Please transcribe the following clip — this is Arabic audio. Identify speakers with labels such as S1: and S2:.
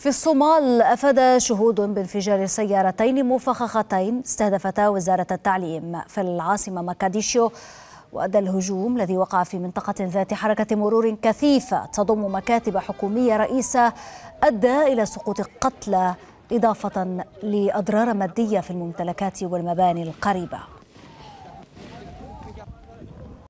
S1: في الصومال أفاد شهود بانفجار سيارتين مفخختين استهدفتا وزارة التعليم في العاصمة مكاديشيو وأدى الهجوم الذي وقع في منطقة ذات حركة مرور كثيفة تضم مكاتب حكومية رئيسة أدى إلى سقوط قتلى إضافة لأضرار مادية في الممتلكات والمباني القريبة.